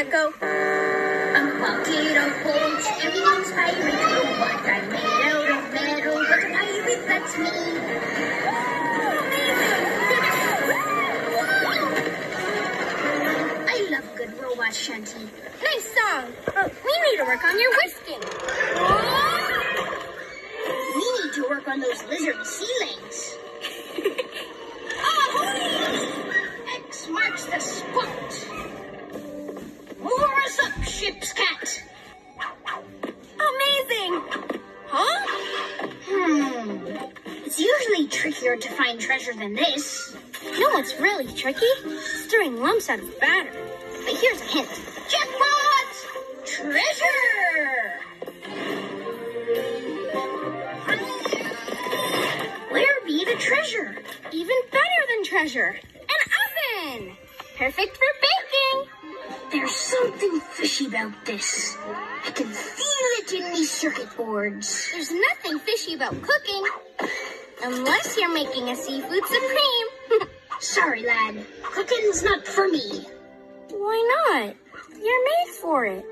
I'm a of bolts, everything's pirate robot. I'm made out of metal, but pirate, that's me. I love good robot shanty. Nice song. But we need to work on your whisking. We need to work on those lizard sea It's usually trickier to find treasure than this. You know what's really tricky? Stirring lumps out of batter. But here's a hint. Jackpot! Treasure! Where be the treasure? Even better than treasure. An oven. Perfect for baking. There's something fishy about this. I can feel it in these circuit boards. There's nothing fishy about cooking. Unless you're making a seafood supreme. Sorry, lad. Cooking's not for me. Why not? You're made for it.